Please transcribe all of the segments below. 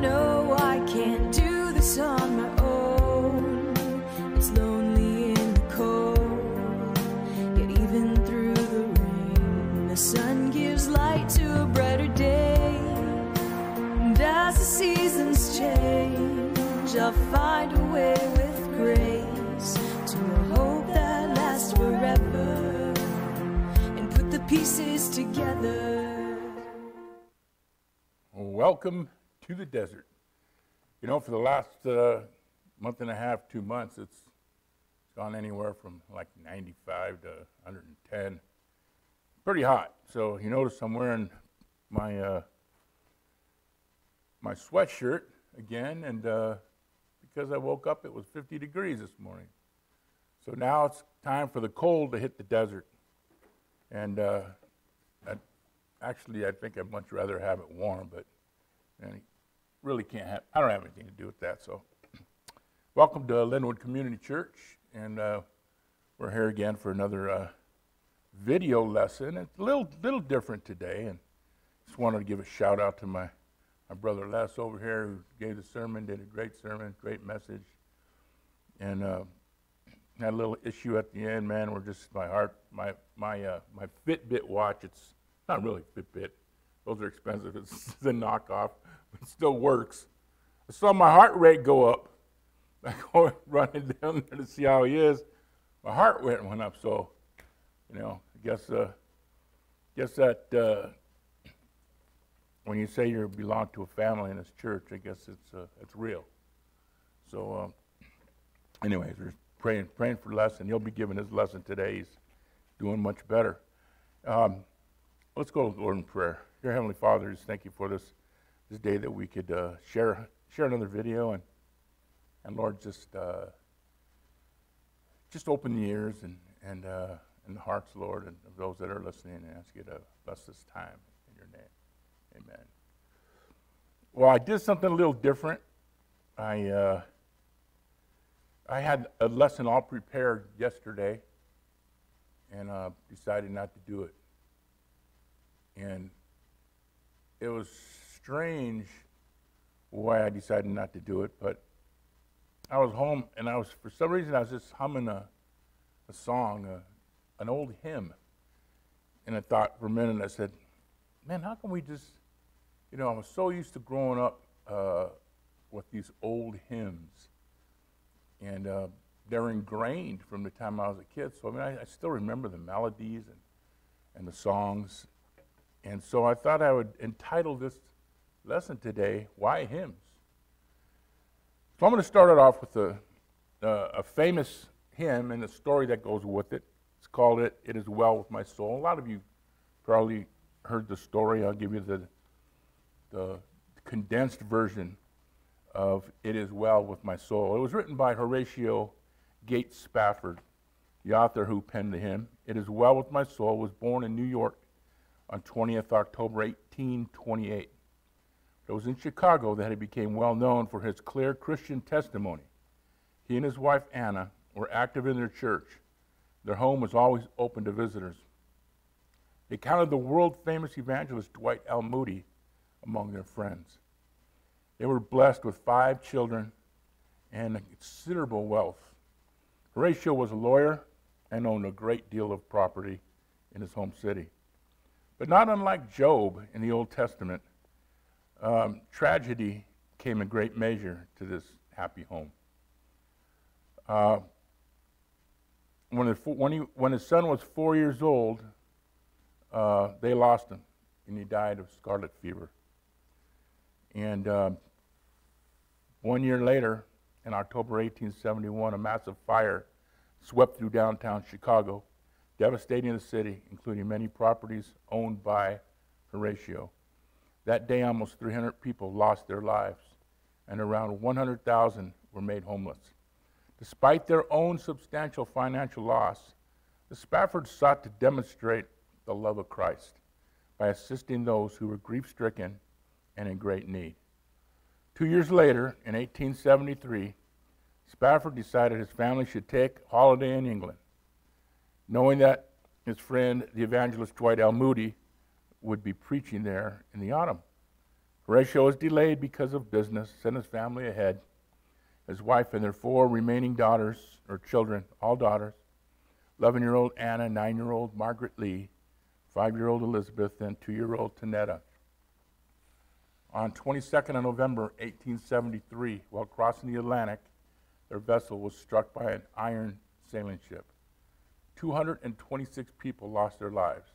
know I can't do this on my own. It's lonely in the cold, yet even through the rain, the sun gives light to a brighter day. And as the seasons change, I'll find a way with grace to a hope that lasts forever and put the pieces together. Welcome to the desert. You know, for the last uh, month and a half, two months, it's gone anywhere from like 95 to 110. Pretty hot. So you notice I'm wearing my uh, my sweatshirt again, and uh, because I woke up, it was 50 degrees this morning. So now it's time for the cold to hit the desert, and uh, I, actually, I think I'd much rather have it warm, but and really can't have. I don't have anything to do with that. So, welcome to Lenwood Community Church, and uh, we're here again for another uh, video lesson. It's a little little different today, and just wanted to give a shout out to my my brother Les over here who gave the sermon, did a great sermon, great message, and uh, had a little issue at the end. Man, we're just my heart, my my uh, my Fitbit watch. It's not really Fitbit; those are expensive. It's a knockoff, but it still works. I saw my heart rate go up. I go running down there to see how he is. My heart rate went up. So, you know, I guess uh, guess that uh, when you say you belong to a family in this church, I guess it's uh, it's real. So, um, anyways, we're praying praying for lesson. He'll be giving his lesson today. He's doing much better. Um, let's go to the Lord in prayer. Dear Heavenly Father, just thank you for this this day that we could uh, share share another video and and Lord just uh, just open the ears and and uh, and the hearts, Lord, and of those that are listening, and ask you to bless this time in your name. Amen. Well, I did something a little different. I uh, I had a lesson all prepared yesterday, and uh, decided not to do it. And it was strange why I decided not to do it, but I was home and I was, for some reason, I was just humming a, a song, a, an old hymn. And I thought for a minute, I said, man, how can we just, you know, I was so used to growing up uh, with these old hymns. And uh, they're ingrained from the time I was a kid. So, I mean, I, I still remember the melodies and, and the songs. And so I thought I would entitle this lesson today, Why Hymns? So I'm going to start it off with a, a famous hymn and a story that goes with it. It's called it, It Is Well With My Soul. A lot of you probably heard the story. I'll give you the, the condensed version of It Is Well With My Soul. It was written by Horatio Gates Spafford, the author who penned the hymn. It Is Well With My Soul was born in New York on 20th October 1828. It was in Chicago that he became well known for his clear Christian testimony. He and his wife Anna were active in their church. Their home was always open to visitors. They counted the world famous evangelist Dwight L. Moody among their friends. They were blessed with five children and considerable wealth. Horatio was a lawyer and owned a great deal of property in his home city. But not unlike Job in the Old Testament, um, tragedy came in great measure to this happy home. Uh, when, his, when, he, when his son was four years old, uh, they lost him, and he died of scarlet fever. And uh, one year later, in October 1871, a massive fire swept through downtown Chicago, devastating the city, including many properties owned by Horatio. That day, almost 300 people lost their lives, and around 100,000 were made homeless. Despite their own substantial financial loss, the Spaffords sought to demonstrate the love of Christ by assisting those who were grief stricken and in great need. Two years later, in 1873, Spafford decided his family should take holiday in England, knowing that his friend, the evangelist Dwight L. Moody, would be preaching there in the autumn. Horatio was delayed because of business, sent his family ahead. His wife and their four remaining daughters, or children, all daughters 11 year old Anna, 9 year old Margaret Lee, 5 year old Elizabeth, and 2 year old Tanetta. On 22nd of November 1873, while crossing the Atlantic, their vessel was struck by an iron sailing ship. 226 people lost their lives.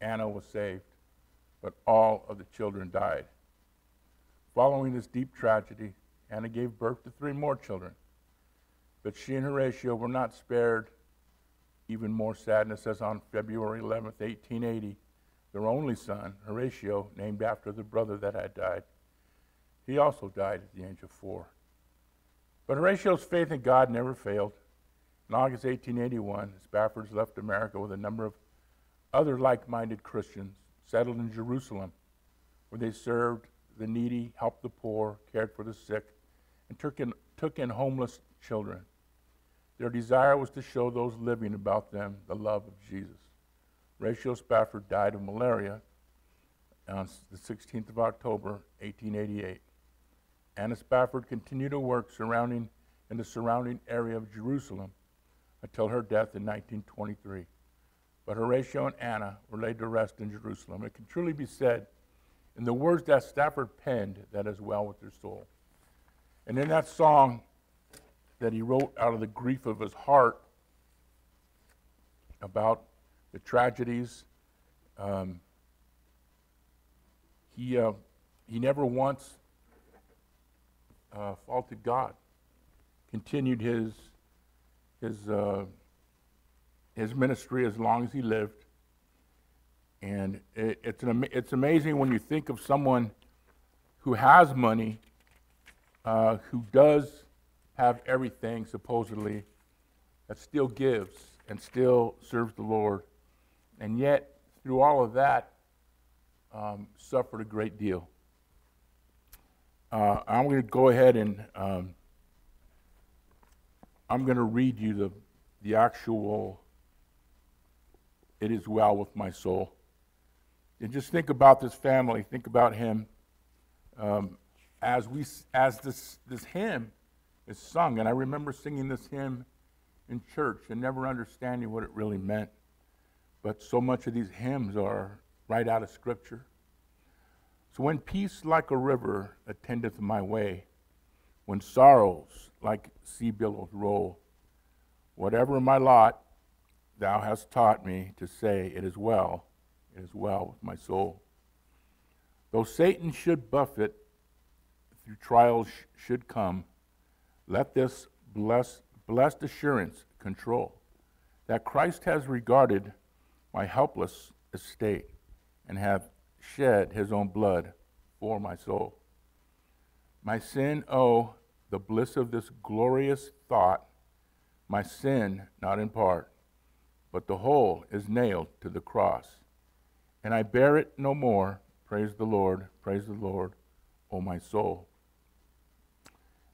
Anna was saved, but all of the children died. Following this deep tragedy, Anna gave birth to three more children. But she and Horatio were not spared even more sadness as on February 11, 1880, their only son, Horatio, named after the brother that had died, he also died at the age of four. But Horatio's faith in God never failed. In August 1881, the Spaffords left America with a number of other like minded Christians settled in Jerusalem, where they served the needy, helped the poor, cared for the sick, and took in, took in homeless children. Their desire was to show those living about them the love of Jesus. Horatio Spafford died of malaria on the 16th of October, 1888. Anna Spafford continued to work surrounding in the surrounding area of Jerusalem until her death in 1923. But Horatio and Anna were laid to rest in Jerusalem. It can truly be said, in the words that Spafford penned, that is well with their soul. And in that song that he wrote out of the grief of his heart about the tragedies, um, he, uh, he never once uh, faulted God, continued his, his, uh, his ministry as long as he lived. And it, it's, an, it's amazing when you think of someone who has money, uh, who does have everything, supposedly, that still gives and still serves the Lord. And yet, through all of that, um, suffered a great deal. Uh, I'm going to go ahead and um, I'm going to read you the, the actual It Is Well with My Soul. And just think about this family, think about him um, as, we, as this, this hymn is sung. And I remember singing this hymn in church and never understanding what it really meant. But so much of these hymns are right out of Scripture. So when peace like a river attendeth my way, when sorrows like sea billows roll, whatever my lot, thou hast taught me to say, It is well, it is well with my soul. Though Satan should buffet, through trials sh- should come, let this blessed, blessed assurance control that Christ has regarded my helpless estate and hath shed his own blood for my soul. My sin, oh, the bliss of this glorious thought, my sin, not in part, but the whole is nailed to the cross. And I bear it no more. Praise the Lord, praise the Lord, O my soul.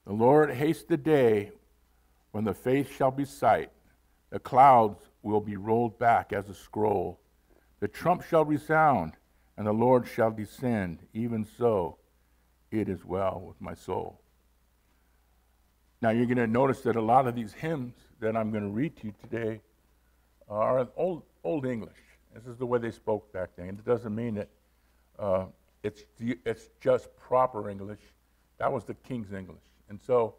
The Lord haste the day when the face shall be sight. The clouds will be rolled back as a scroll. The trump shall resound and the Lord shall descend. Even so, it is well with my soul. Now, you're going to notice that a lot of these hymns that I'm going to read to you today are old, old English. This is the way they spoke back then. It doesn't mean that uh, it's, it's just proper English. That was the King's English. And so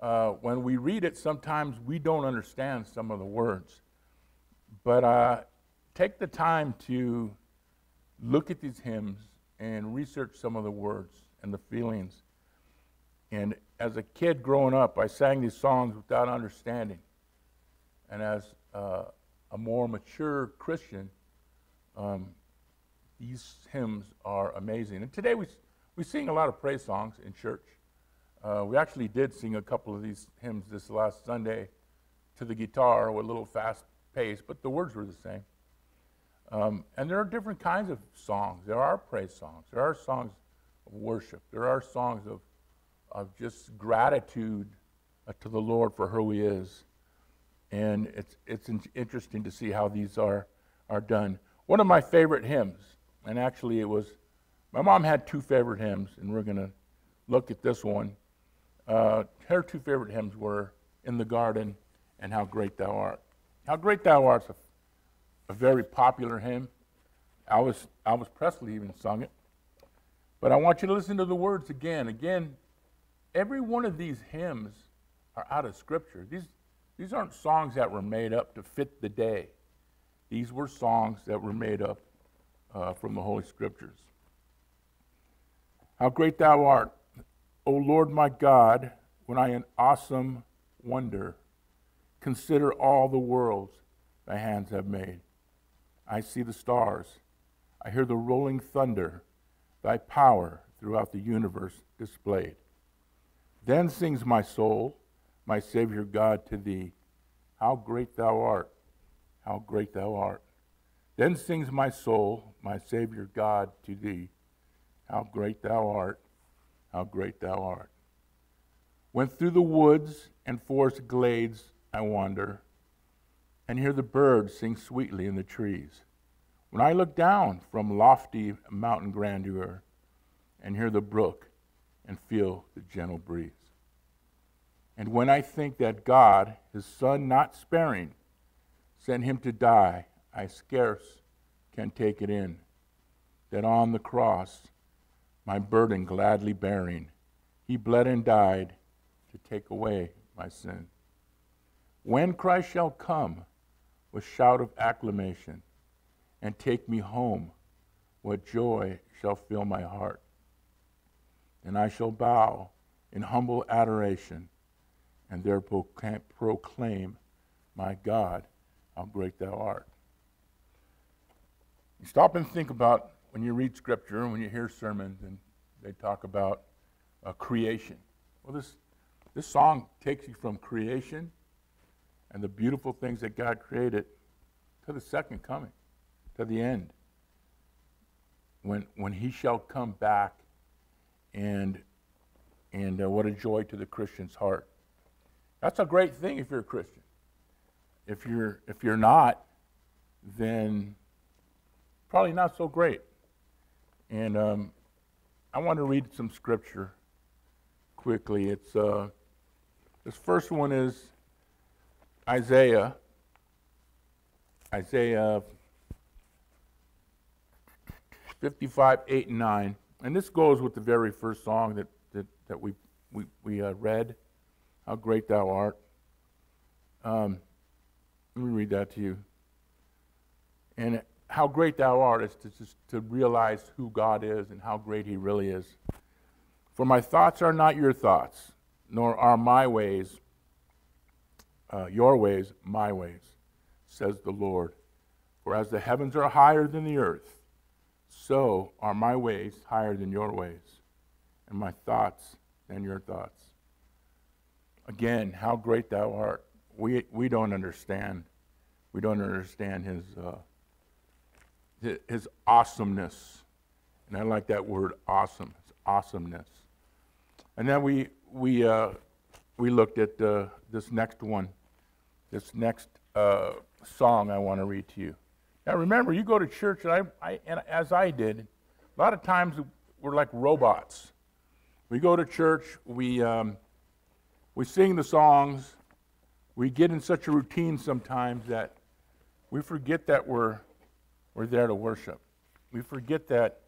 uh, when we read it, sometimes we don't understand some of the words. But uh, take the time to look at these hymns and research some of the words and the feelings. And as a kid growing up, I sang these songs without understanding. And as uh, a more mature Christian, um, these hymns are amazing. And today we, we sing a lot of praise songs in church. Uh, we actually did sing a couple of these hymns this last Sunday to the guitar with a little fast pace, but the words were the same. Um, and there are different kinds of songs. There are praise songs. There are songs of worship. There are songs of, of just gratitude uh, to the Lord for who He is. And it's, it's in- interesting to see how these are, are done. One of my favorite hymns, and actually it was My mom had two favorite hymns, and we're going to look at this one. Uh, her two favorite hymns were In the Garden and How Great Thou Art. How Great Thou Art is a, a very popular hymn. Elvis, Elvis Presley even sung it. But I want you to listen to the words again. Again, every one of these hymns are out of Scripture. These, these aren't songs that were made up to fit the day. These were songs that were made up uh, from the Holy Scriptures. How great thou art, O Lord my God, when I in awesome wonder consider all the worlds thy hands have made. I see the stars, I hear the rolling thunder, thy power throughout the universe displayed. Then sings my soul, my Savior God, to thee, How great thou art, how great thou art. Then sings my soul, my Savior God, to thee, How great thou art, how great thou art. When through the woods and forest glades I wander, and hear the birds sing sweetly in the trees. When I look down from lofty mountain grandeur, and hear the brook and feel the gentle breeze. And when I think that God, his Son not sparing, sent him to die, I scarce can take it in. That on the cross, my burden gladly bearing, he bled and died to take away my sin. When Christ shall come with shout of acclamation and take me home, what joy shall fill my heart. And I shall bow in humble adoration and there proclaim, My God, how great thou art. You stop and think about when you read scripture and when you hear sermons and they talk about uh, creation. Well, this, this song takes you from creation and the beautiful things that God created to the second coming, to the end. When, when he shall come back and, and uh, what a joy to the Christian's heart. That's a great thing if you're a Christian. If you're, if you're not, then probably not so great. And um, I want to read some scripture quickly. It's uh, this first one is Isaiah. Isaiah 55, 8, and 9. And this goes with the very first song that, that, that we, we, we uh, read. How great thou art. Um, let me read that to you. And how great thou art is to, just to realize who God is and how great he really is. For my thoughts are not your thoughts, nor are my ways uh, your ways my ways, says the Lord. For as the heavens are higher than the earth, so are my ways higher than your ways, and my thoughts than your thoughts. Again, how great thou art. We, we don't understand. We don't understand his, uh, his awesomeness. And I like that word awesome. It's awesomeness. And then we, we, uh, we looked at uh, this next one, this next uh, song I want to read to you. Now remember, you go to church, and, I, I, and as I did, a lot of times we're like robots. We go to church, we, um, we sing the songs, we get in such a routine sometimes that we forget that we're, we're there to worship. We forget that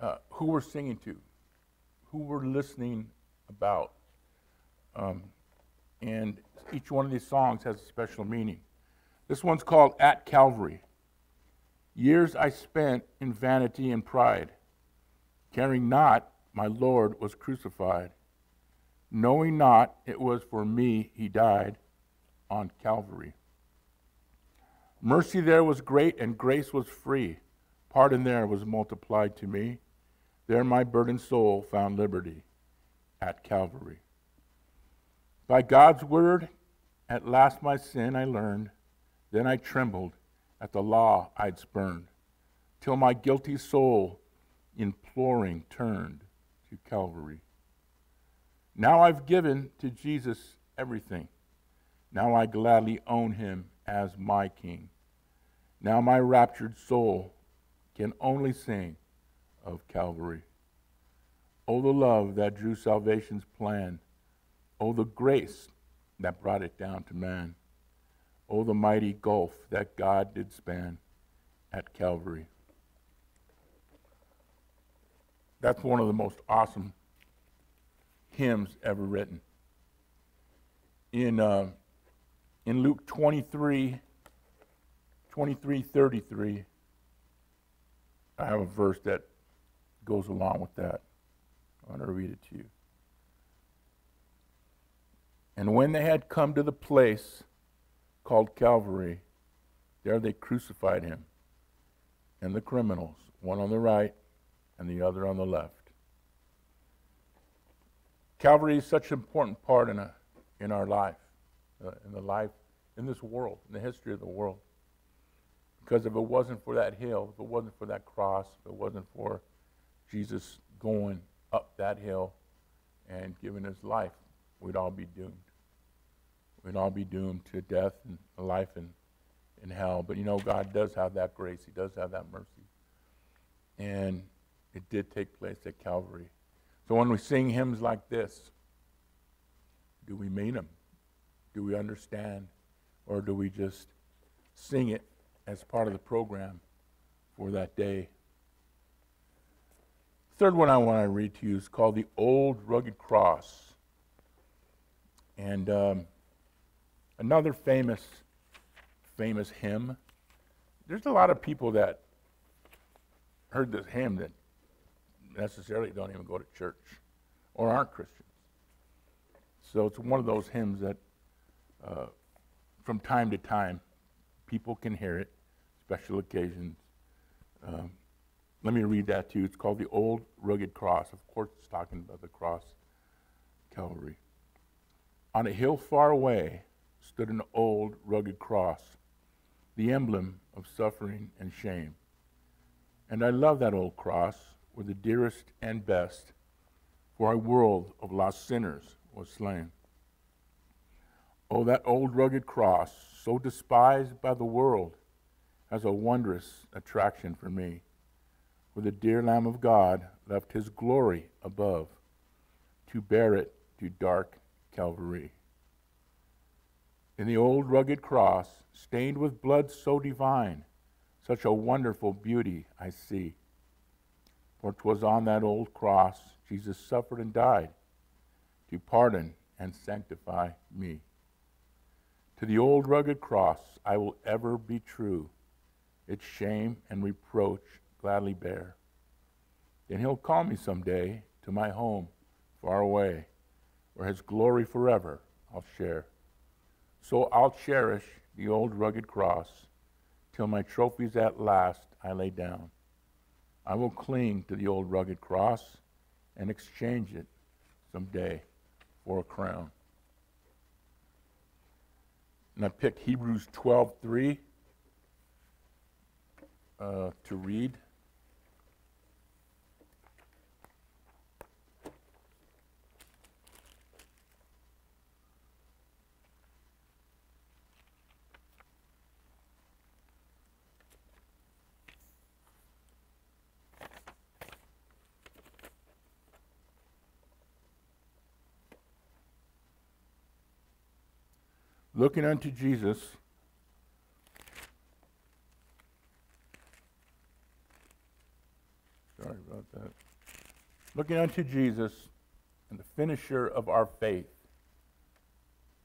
uh, who we're singing to, who we're listening about. Um, and each one of these songs has a special meaning. This one's called At Calvary. Years I spent in vanity and pride, caring not my Lord was crucified knowing not it was for me he died on Calvary. Mercy there was great and grace was free. Pardon there was multiplied to me. There my burdened soul found liberty at Calvary. By God's word, at last my sin I learned. Then I trembled at the law I'd spurned, till my guilty soul imploring turned to Calvary. Now I've given to Jesus everything. Now I gladly own him as my king. Now my raptured soul can only sing, of Calvary. Oh, the love that drew salvation's plan. Oh, the grace that brought it down to man. Oh, the mighty gulf that God did span at Calvary. That's one of the most awesome hymns ever written. In, uh, in Luke 23, 23, 33, I have a verse that goes along with that. I want to read it to you. And when they had come to the place called Calvary, there they crucified him and the criminals, one on the right and the other on the left. Calvary is such an important part in, a, in our life, uh, in the life, in this world, in the history of the world. Because if it wasn't for that hill, if it wasn't for that cross, if it wasn't for Jesus going up that hill and giving his life, we'd all be doomed. We'd all be doomed to death and life in, in hell. But you know, God does have that grace, He does have that mercy. And it did take place at Calvary. So when we sing hymns like this, do we mean them? Do we understand? Or do we just sing it as part of the program for that day? Third one I want to read to you is called The Old Rugged Cross. And um, another famous, famous hymn. There's a lot of people that heard this hymn that necessarily don't even go to church or aren't Christians. So it's one of those hymns that uh, from time to time people can hear it, special occasions. Um, let me read that to you. It's called The Old Rugged Cross. Of course, it's talking about the cross, Calvary. On a hill far away stood an old rugged cross, the emblem of suffering and shame. And I love that old cross were the dearest and best, for a world of lost sinners was slain. Oh, that old rugged cross, so despised by the world, has a wondrous attraction for me, where the dear Lamb of God left his glory above to bear it to dark Calvary. In the old rugged cross, stained with blood so divine, such a wonderful beauty I see. For 'twas on that old cross Jesus suffered and died to pardon and sanctify me. To the old rugged cross I will ever be true, its shame and reproach gladly bear. Then he'll call me some day to my home far away, where his glory forever I'll share. So I'll cherish the old rugged cross till my trophies at last I lay down. I will cling to the old rugged cross and exchange it someday for a crown. And I picked Hebrews 12:3 uh, to read. Looking unto Jesus, sorry about that, looking unto Jesus and the finisher of our faith,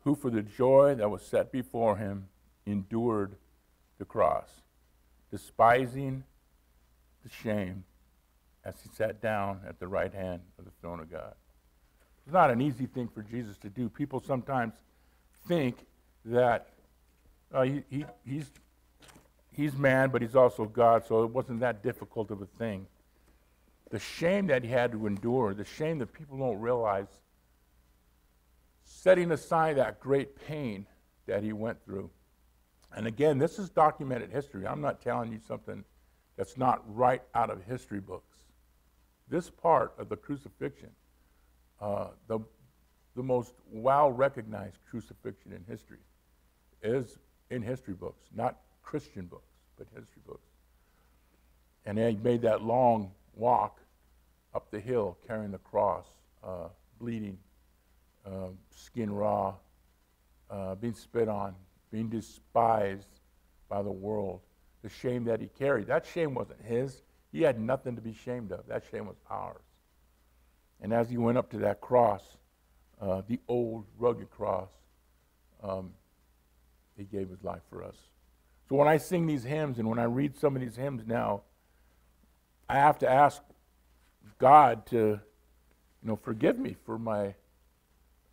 who for the joy that was set before him endured the cross, despising the shame as he sat down at the right hand of the throne of God. It's not an easy thing for Jesus to do. People sometimes think that uh, he, he, he's, he's man, but he's also God, so it wasn't that difficult of a thing. The shame that he had to endure, the shame that people don't realize, setting aside that great pain that he went through. And again, this is documented history. I'm not telling you something that's not right out of history books. This part of the crucifixion, uh, the, the most well recognized crucifixion in history, is in history books, not Christian books, but history books. And he made that long walk up the hill carrying the cross, uh, bleeding, uh, skin raw, uh, being spit on, being despised by the world. The shame that he carried, that shame wasn't his. He had nothing to be ashamed of. That shame was ours. And as he went up to that cross, uh, the old rugged cross, um, he gave his life for us. So when I sing these hymns and when I read some of these hymns now, I have to ask God to, you know, forgive me for my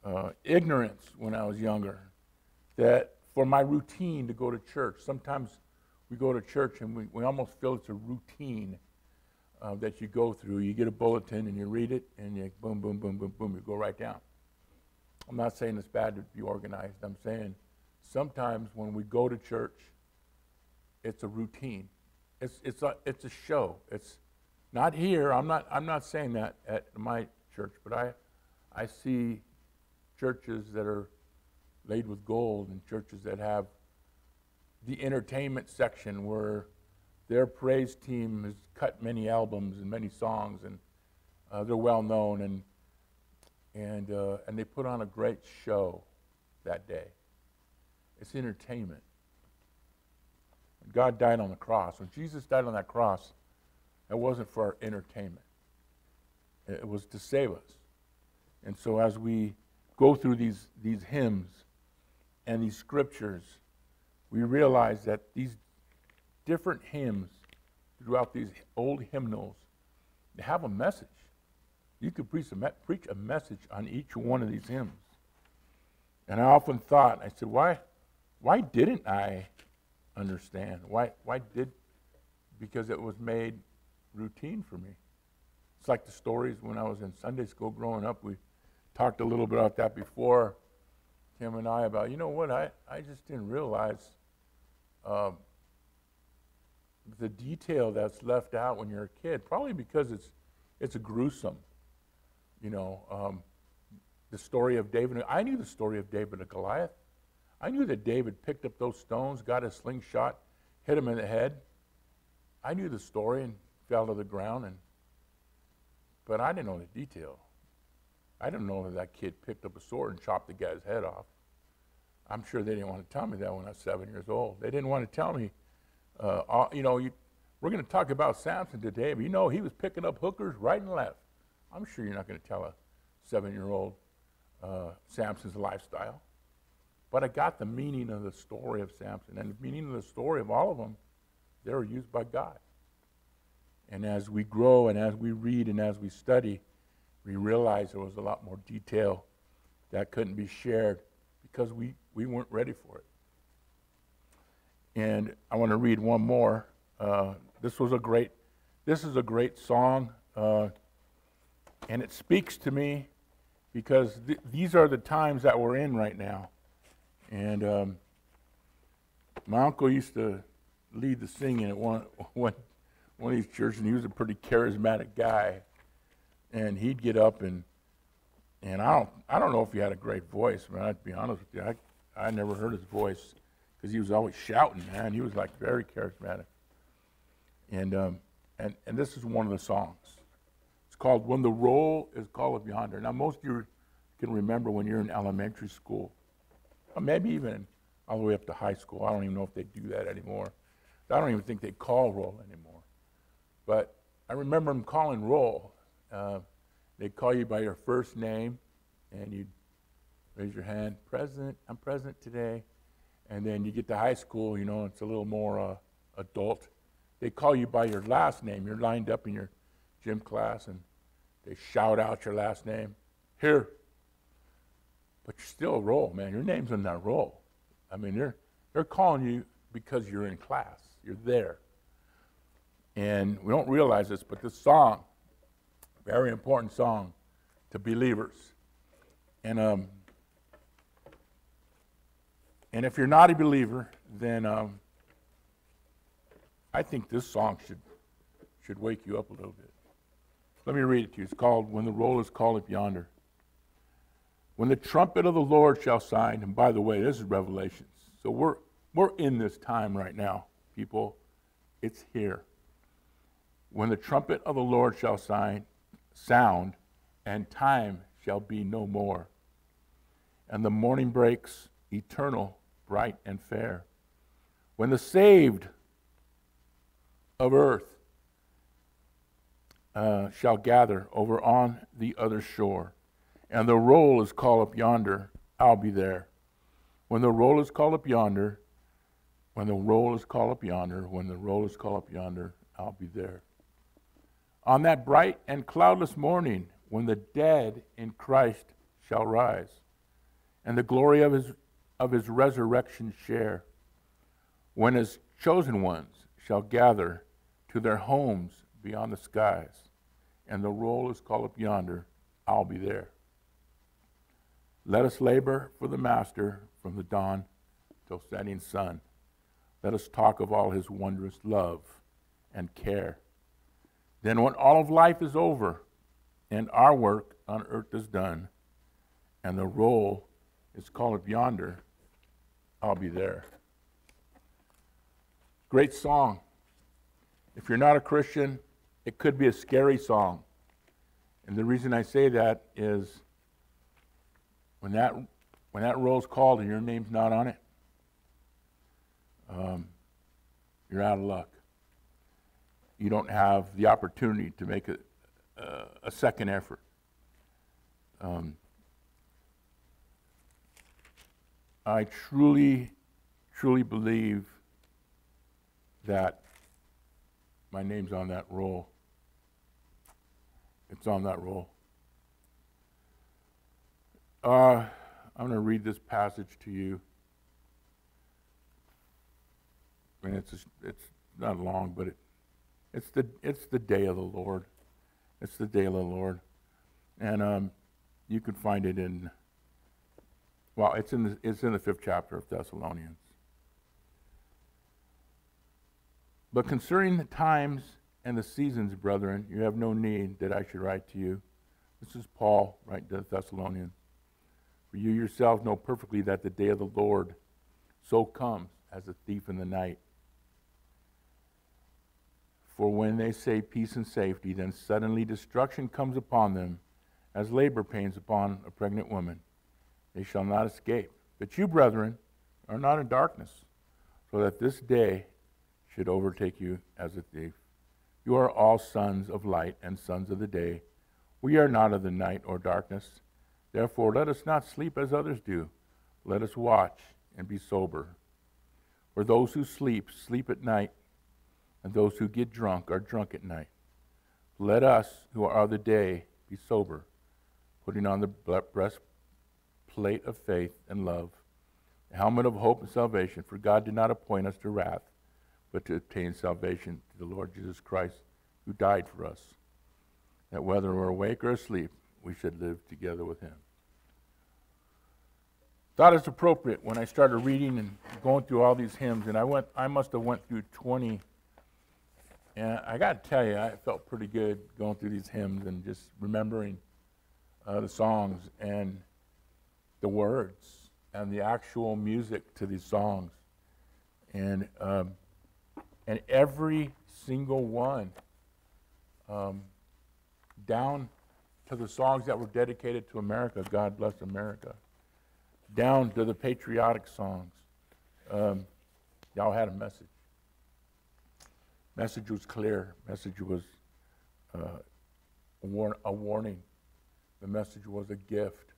uh, ignorance when I was younger, that for my routine to go to church. Sometimes we go to church and we, we almost feel it's a routine uh, that you go through. You get a bulletin and you read it, and you boom, boom, boom, boom, boom, you go right down. I'm not saying it's bad to be organized. I'm saying sometimes when we go to church, it's a routine. It's, it's, a, it's a show. It's not here. I'm not, I'm not saying that at my church, but I, I see churches that are laid with gold and churches that have the entertainment section where their praise team has cut many albums and many songs, and uh, they're well known, and and uh, and they put on a great show that day. It's entertainment. God died on the cross, when Jesus died on that cross, it wasn't for our entertainment. It was to save us. And so as we go through these, these hymns and these scriptures, we realize that these different hymns throughout these old hymnals have a message. You could preach a, preach a message on each one of these hymns. And I often thought, I said, why, why didn't I understand? Why, why did, because it was made routine for me. It's like the stories when I was in Sunday school growing up. We talked a little bit about that before, Tim and I, about, you know what, I, I just didn't realize um, the detail that's left out when you're a kid, probably because it's, it's gruesome, you know, um, the story of David. I knew the story of David and Goliath. I knew that David picked up those stones, got a slingshot, hit him in the head. I knew the story and fell to the ground, and but I didn't know the detail. I didn't know that that kid picked up a sword and chopped the guy's head off. I'm sure they didn't want to tell me that when I was seven years old. They didn't want to tell me, uh, you know, you, we're going to talk about Samson today, but you know he was picking up hookers right and left. I'm sure you're not going to tell a seven-year-old uh, Samson's lifestyle. But I got the meaning of the story of Samson, and the meaning of the story of all of them, they were used by God. And as we grow and as we read and as we study, we realize there was a lot more detail that couldn't be shared because we, we weren't ready for it. And I want to read one more. Uh, this was a great, this is a great song, uh, and it speaks to me because th- these are the times that we're in right now. And um, my uncle used to lead the singing at one, one, one of these churches, and he was a pretty charismatic guy. And he'd get up and and I don't I don't know if he had a great voice, but I'd be honest with you, I I never heard his voice because he was always shouting, man. He was like very charismatic. And um, and and this is one of the songs. Called "When the Roll Is Called Up Yonder." Now most of you can remember when you're in elementary school, or maybe even all the way up to high school. I don't even know if they do that anymore. I don't even think they call roll anymore. But I remember them calling roll. Uh, they'd call you by your first name, and you'd raise your hand, present, I'm present today. And then you get to high school, you know, it's a little more uh, adult. They call you by your last name. You're lined up in your gym class, and they shout out your last name. Here. But you're still a roll, man. Your name's on that roll. I mean, they're, they're calling you because you're in class. You're there. And we don't realize this, but this song, very important song to believers. And um, and if you're not a believer, then um, I think this song should should wake you up a little bit. Let me read it to you. It's called "When the Roll is Called Up Yonder." When the trumpet of the Lord shall sound, and by the way, this is Revelations. So we're we're in this time right now, people. It's here. when the trumpet of the Lord shall sign, sound, and time shall be no more. And the morning breaks eternal, bright, and fair. When the saved of earth uh, shall gather over on the other shore, and the roll is called up yonder, I'll be there. When the roll is called up yonder, when the roll is called up yonder, when the roll is called up yonder, I'll be there. On that bright and cloudless morning, when the dead in Christ shall rise, and the glory of his, of his resurrection share, when his chosen ones shall gather to their homes beyond the skies, and the roll is called up yonder, I'll be there. Let us labor for the Master from the dawn till setting sun. Let us talk of all his wondrous love and care then, when all of life is over and our work on earth is done, and the roll is called up yonder, I'll be there. Great song. If you're not a Christian, it could be a scary song. And the reason I say that is when that when that roll's called and your name's not on it, um, you're out of luck you don't have the opportunity to make a, uh, a second effort. Um, I truly, truly believe that my name's on that roll. It's on that roll. Uh, I'm going to read this passage to you. And it's, it's not long, but it, it's the, it's the day of the Lord. It's the day of the Lord. And um, you can find it in, well, it's in, the, it's in the fifth chapter of Thessalonians. But concerning the times and the seasons, brethren, you have no need that I should write to you. This is Paul writing to the Thessalonians. For you yourselves know perfectly that the day of the Lord so comes as a thief in the night. For when they say peace and safety, then suddenly destruction comes upon them, as labor pains upon a pregnant woman. They shall not escape. But you, brethren, are not in darkness, so that this day should overtake you as a thief. You are all sons of light and sons of the day. We are not of the night or darkness. Therefore, let us not sleep as others do. Let us watch and be sober. For those who sleep, sleep at night and those who get drunk are drunk at night. Let us, who are of the day, be sober, putting on the breastplate of faith and love, the helmet of hope and salvation. For God did not appoint us to wrath, but to obtain salvation through the Lord Jesus Christ, who died for us, that whether we're awake or asleep, we should live together with him. Thought it's appropriate when I started reading and going through all these hymns, and I went I must have went through 20 and I got to tell you, I felt pretty good going through these hymns and just remembering uh, the songs and the words and the actual music to these songs. And, um, and every single one, um, down to the songs that were dedicated to America, God Bless America, down to the patriotic songs, um, y'all had a message. Message was clear. Message was uh, a, war- a, warning. The message was a gift.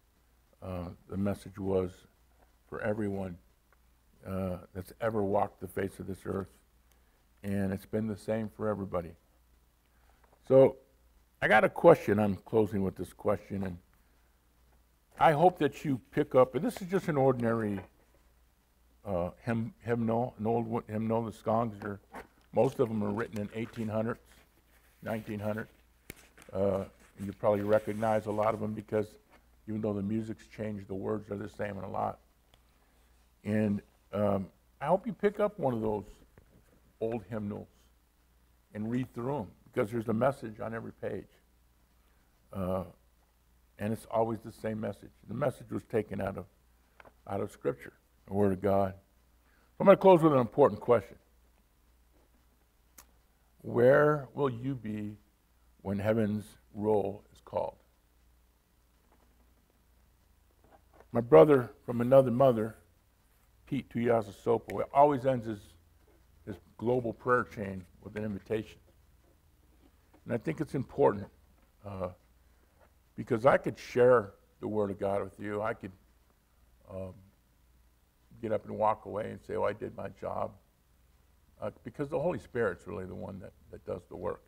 Uh, the message was for everyone uh, that's ever walked the face of this earth. And it's been the same for everybody. So I got a question. I'm closing with this question. And I hope that you pick up, and this is just an ordinary uh, hymn, hymnal, an old hymnal. The songs are most of them are written in 1800s, 1900. Uh, you probably recognize a lot of them because even though the music's changed, the words are the same in a lot. And um, I hope you pick up one of those old hymnals and read through them because there's a message on every page. Uh, and it's always the same message. The message was taken out of, out of Scripture, the Word of God. So I'm going to close with an important question. Where will you be when heaven's roll is called? My brother from another mother, Pete Tuiasosopo, always ends his global prayer chain with an invitation. And I think it's important uh, because I could share the Word of God with you. I could um, get up and walk away and say, oh, I did my job. Uh, because the Holy Spirit's really the one that, that does the work.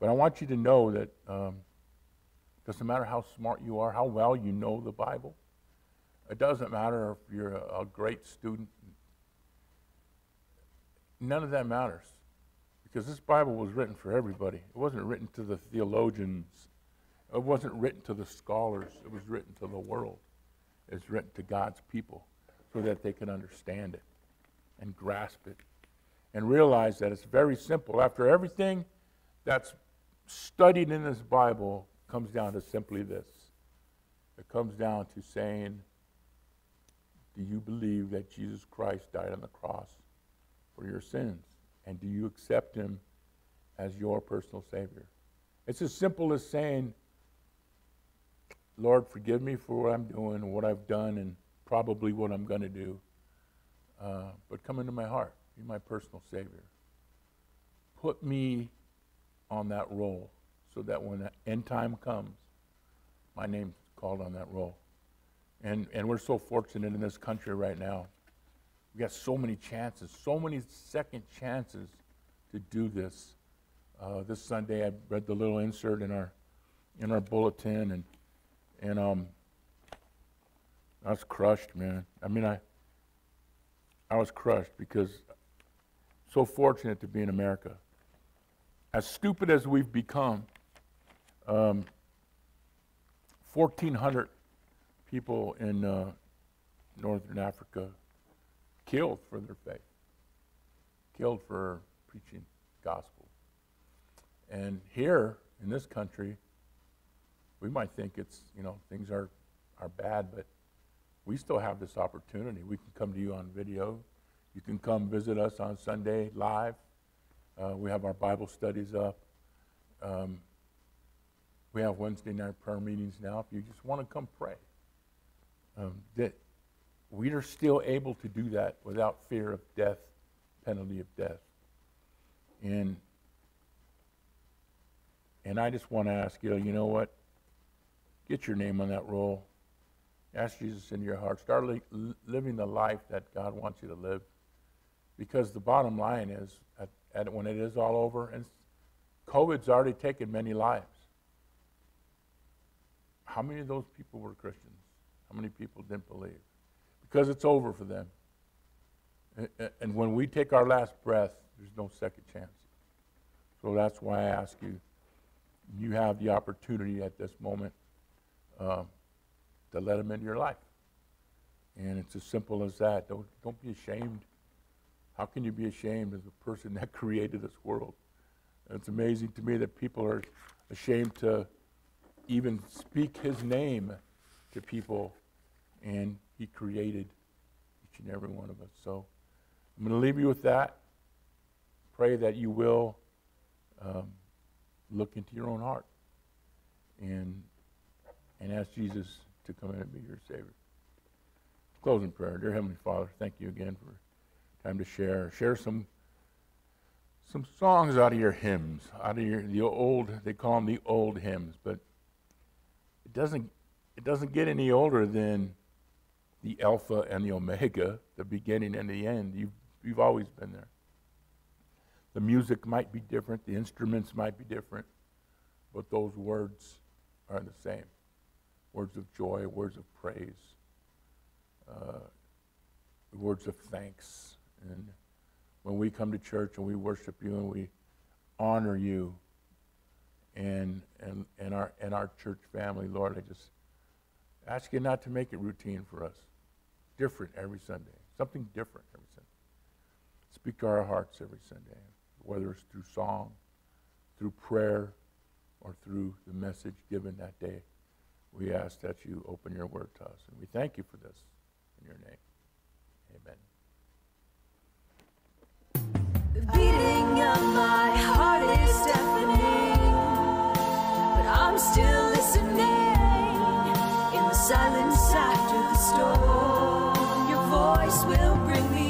But I want you to know that um, doesn't matter how smart you are, how well you know the Bible. It doesn't matter if you're a, a great student. None of that matters. Because this Bible was written for everybody. It wasn't written to the theologians. It wasn't written to the scholars. It was written to the world. It's written to God's people so that they can understand it and grasp it and realize that it's very simple. After everything that's studied in this Bible comes down to simply this it comes down to saying, Do you believe that Jesus Christ died on the cross for your sins? And do you accept him as your personal Savior? It's as simple as saying, Lord, forgive me for what I'm doing, what I've done, and probably what I'm going to do. Uh, but come into my heart. Be my personal Savior. Put me on that roll so that when the end time comes, my name's called on that roll. And, and we're so fortunate in this country right now. We got so many chances, so many second chances to do this. Uh, this Sunday, I read the little insert in our in our bulletin, and and um, I was crushed, man. I mean, I I was crushed because so fortunate to be in America. As stupid as we've become, um, 1,400 people in uh, Northern Africa killed for their faith, killed for preaching gospel. And here in this country, we might think it's, you know, things are, are bad, but we still have this opportunity. We can come to you on video. You can come visit us on Sunday live. Uh, we have our Bible studies up. Um, we have Wednesday night prayer meetings now. If you just want to come pray, um, that we are still able to do that without fear of death, penalty of death. And and I just want to ask you, you know what? Get your name on that roll. Ask Jesus into your heart. Start li- living the life that God wants you to live. Because the bottom line is, at, at, when it is all over, and COVID's already taken many lives. How many of those people were Christians? How many people didn't believe? Because it's over for them. And, when we take our last breath, there's no second chance. So that's why I ask you, you have the opportunity at this moment um, to let them into your life. And it's as simple as that. Don't, don't be ashamed how can you be ashamed of the person that created this world? it's amazing to me that people are ashamed to even speak his name to people, and he created each and every one of us. So I'm going to leave you with that. Pray that you will um, look into your own heart and, and ask Jesus to come in and be your Savior. Closing prayer. Dear Heavenly Father, thank you again for time to share. Share some some songs out of your hymns, out of your the old. They call them the old hymns, but it doesn't it doesn't get any older than the Alpha and the Omega, the beginning and the end. You've you've always been there. The music might be different, the instruments might be different, but those words are the same. Words of joy, words of praise, uh, words of thanks and when we come to church and we worship you and we honor you and, and, and, our, and our church family, Lord, I just ask you not to make it routine for us different every Sunday, something different every Sunday. Speak to our hearts every Sunday, whether it's through song, through prayer, or through the message given that day. We ask that you open your word to us, and we thank you for this in your name. Amen. The beating of my heart is deafening, but I'm still listening in the silence after the storm voice will bring me